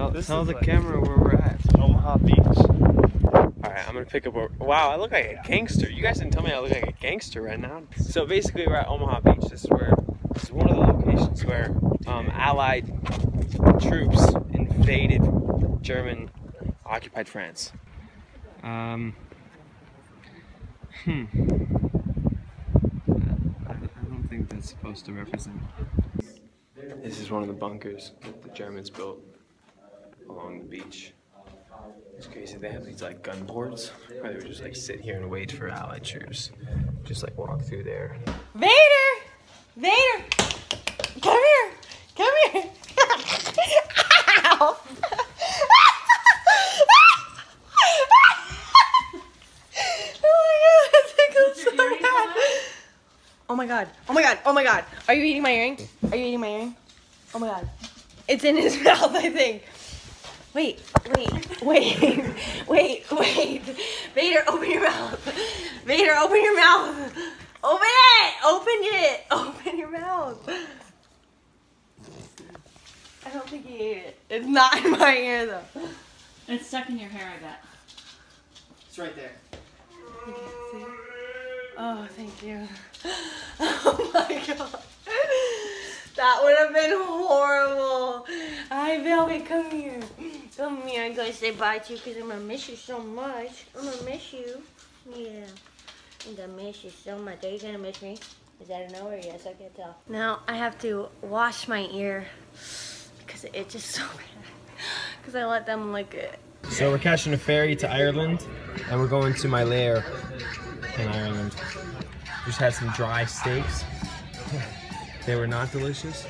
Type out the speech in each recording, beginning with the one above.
Tell, This tell is the like- camera where we're at. Omaha Beach. Alright, I'm gonna pick up a. Wow, I look like a gangster. You guys didn't tell me I look like a gangster right now. So basically, we're at Omaha Beach. This is where. This is one of the locations where um, Allied troops invaded German occupied France. Um. Hmm. I, I don't think that's supposed to represent. This is one of the bunkers that the Germans built along the beach. It's crazy. They have these like gun ports where they would just like sit here and wait for Allied troops. Just like walk through there. Vader! Vader! Come here! Come here! Ow! oh my god, that so bad. Oh my god, oh my god, oh my god. Are you eating my earring? Are you eating my earring? Oh my god. It's in his mouth, I think. Wait, wait, wait, wait, wait. Vader, open your mouth. Vader, open your mouth. Open it! Open it! Open your mouth. I don't think he ate it. It's not in my ear though. It's stuck in your hair, I bet. It's right there. You can't see. Oh, thank you. Oh my god. That would have been horrible. Hi, Velvet, come here. Come here. I'm going to say bye to you because I'm going to miss you so much. I'm going to miss you. Yeah. I'm going to miss you so much. Are you going to miss me? Is that a no or yes? I can't tell. Now I have to wash my ear because it itches so bad. Because I let them lick it. So we're catching a ferry to Ireland, and we're going to my lair in Ireland. Just had some dry steaks. They were not delicious.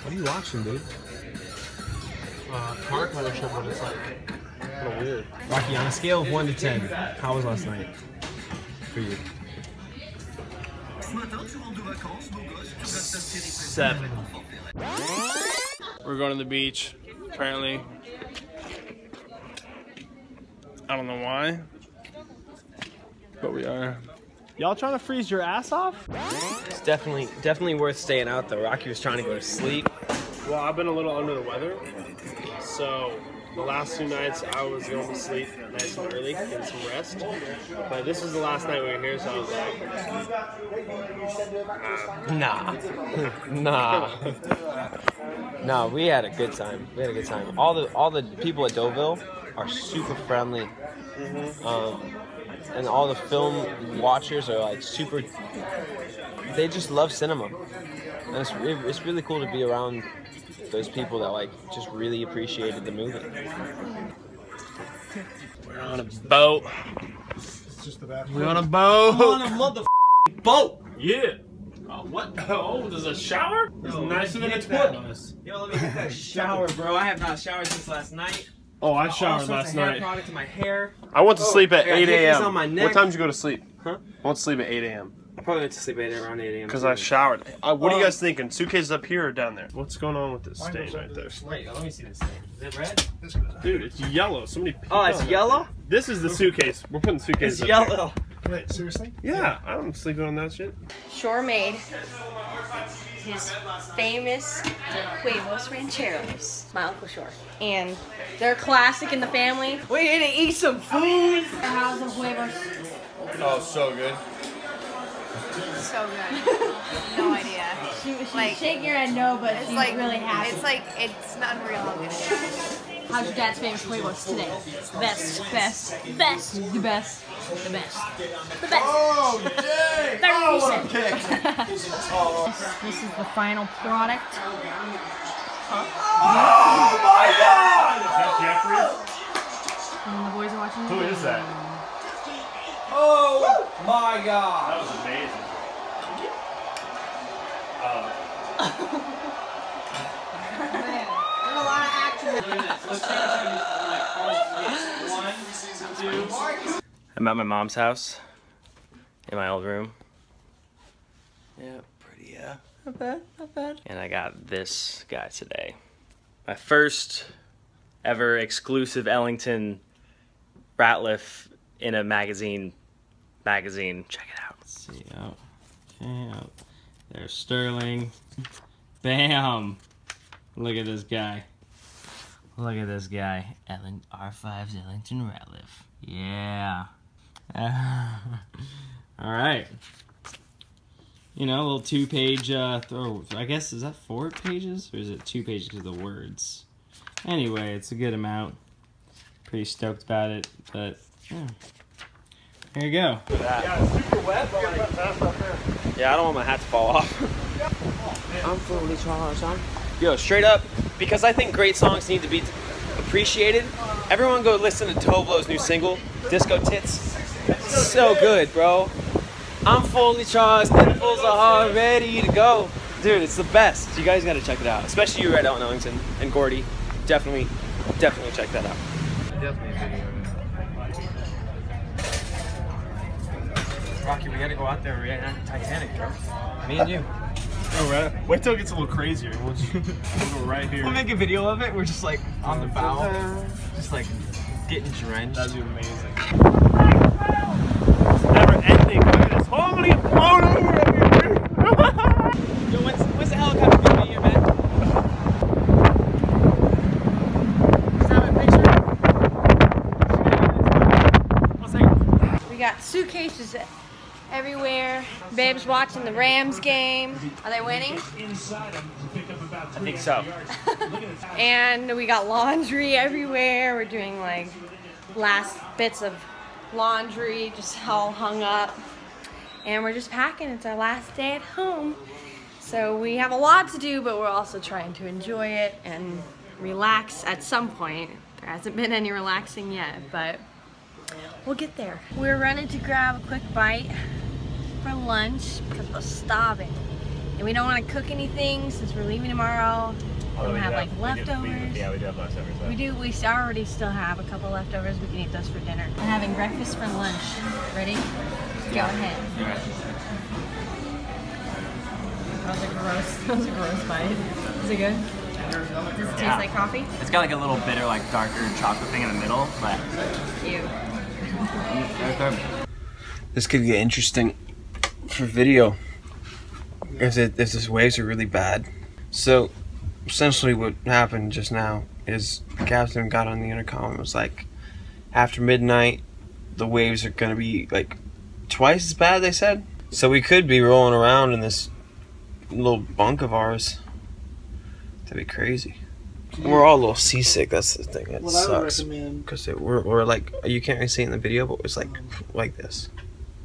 What are you watching, dude? Uh, car commercial, but it's like kind of weird. Rocky, on a scale of one to ten, how was last night for you? Seven. We're going to the beach, apparently. I don't know why, but we are. Y'all trying to freeze your ass off? It's definitely definitely worth staying out though. Rocky was trying to go to sleep. Well, I've been a little under the weather, so the last two nights I was going to sleep nice and early, getting some rest. But this was the last night we were here, so I was like, Nah, nah, no. We had a good time. We had a good time. All the all the people at Deauville are super friendly, um, and all the film watchers are like super. They just love cinema, and it's re- it's really cool to be around those people that like just really appreciated the movie. we're on a boat. We're on a boat. On a mother boat. Yeah. Uh, what? Oh, there's a shower? It's nicer than a toilet. Yo, let me get that shower, bro. I have not showered since last night. Oh, I All showered sorts last of hair night. product in my hair. I went to sleep at 8 a.m. What time did you go to sleep? Huh? I went to sleep at 8 a.m. I probably went to sleep at around 8 a.m. Because. I showered. Uh, what are you Um, guys thinking? Suitcase up here or down there? What's going on with this stain right there? Wait, let me see this stain. Is it red? Dude, it's yellow. Somebody. Oh, it's yellow? This is the suitcase. We're putting suitcases. It's up here. yellow. Wait, seriously? Yeah, I'm sleeping on that shit. Shore made his famous huevos rancheros, my Uncle Shore. And they're classic in the family. We're gonna eat some food. How's the huevos? Oh, so good. So good. No idea. She, she's Like- shaking her head no, but It's she's like really happy. It's like it's unreal how good it is. How's your dad's favorite huevos today? Best, best, best, the best, the best, the best. Oh, dang! Oh, what a kick! This is the final product. Huh? Oh, my God! And the boys are watching. Who is that? Oh, my God! That was amazing. I'm at my mom's house in my old room. Yeah, pretty, yeah. Not bad, not bad. And I got this guy today. My first ever exclusive Ellington Ratliff in a magazine. Magazine. Check it out. Let's see. Oh, okay. Oh. There's Sterling. Bam. Look at this guy. Look at this guy. Ellen R5's Ellington Ratliff. Yeah. All right. You know, a little two page, uh, throw. I guess, is that four pages? Or is it two pages of the words? Anyway, it's a good amount. Pretty stoked about it, but yeah. Here you go. Yeah, it's super wet, but like fast out there. Yeah, I don't want my hat to fall off. I'm fully charged. I'm... Yo, straight up, because I think great songs need to be appreciated. Everyone go listen to Tove Lo's new single, Disco Tits. So good, bro. I'm fully charged, nipples are hard, ready to go. Dude, it's the best. You guys gotta check it out. Especially you, Red Elton Ellington and Gordy. Definitely, definitely check that out. Rocky, we gotta go out there and reenact Titanic, bro. Me and you. Oh, right. Wait till it gets a little crazier. We'll, just, we'll go right here. We'll make a video of it. We're just like on the bow, just like getting drenched. That'd be amazing. It's never ending. Look at this. Holy float over everywhere. Yo, when's, when's the helicopter gonna be here, man? We got suitcases everywhere. Babe's watching the Rams game. Are they winning? I think so. And we got laundry everywhere. We're doing like last bits of laundry just all hung up. And we're just packing. It's our last day at home. So we have a lot to do, but we're also trying to enjoy it and relax at some point. There hasn't been any relaxing yet, but we'll get there. We're running to grab a quick bite for lunch because we're starving. And we don't want to cook anything since we're leaving tomorrow. We don't have like leftovers. Yeah, we do have leftovers. We do. We already still have a couple leftovers. We can eat those for dinner. I'm having breakfast for lunch. Ready? Go ahead. That was a gross. That was a gross bite. Is it good? Does it taste like coffee? It's got like a little bitter, like darker chocolate thing in the middle, but Ew. This could get interesting for video if, it, if this waves are really bad. So, essentially, what happened just now is Captain got on the intercom and was like, after midnight, the waves are gonna be like twice as bad. They said. So we could be rolling around in this little bunk of ours. That'd be crazy. We're all a little seasick. That's the thing. It What sucks because we're, we're like you can't really see it in the video, but it's like like this.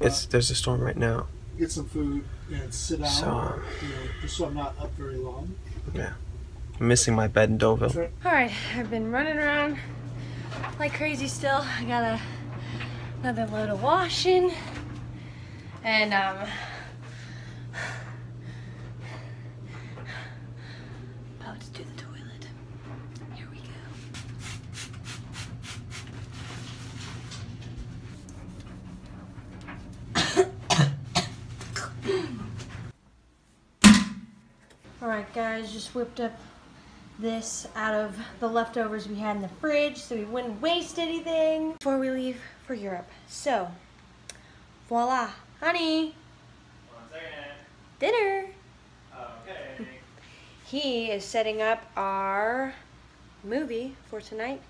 It's there's a storm right now. Get some food and sit down, So, um, you know, just so I'm not up very long. Yeah. I'm missing my bed in Deauville. That's. All right, I've been running around like crazy still. I got a, another load of washing. And, um, about to do the toilet. Here we go. All right, guys, just whipped up this out of the leftovers we had in the fridge so we wouldn't waste anything before we leave for Europe. So, voila. Honey, dinner. He is setting up our movie for tonight.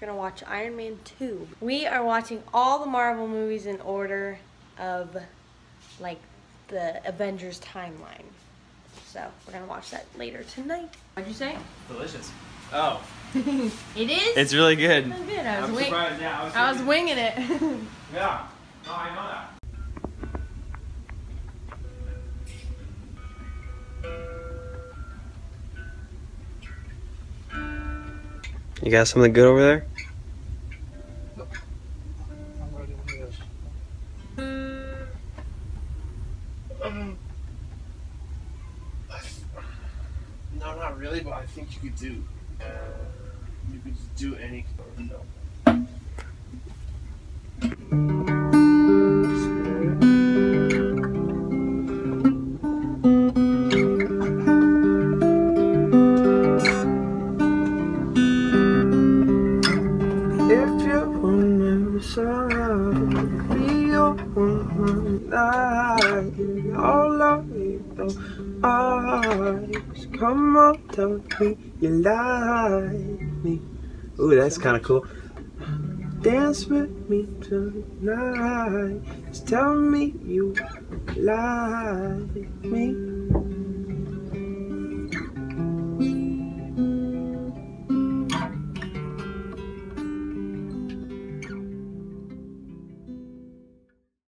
We're gonna watch Iron Man 2. We are watching all the Marvel movies in order of like the Avengers timeline. So we're gonna watch that later tonight. What'd you say? delicious. Oh, It is? It's really good. Good. I was, I'm wing- surprised. Yeah, I was. I was winging it. Yeah. No, I know that. You got something good over there? I'm ready when it is. Mm. Mm. Um, no, not really, but I think you could do. Uh, you could do any. If Me you like me. Ooh, that's kind of cool. Dance with me tonight. Just tell me you like me.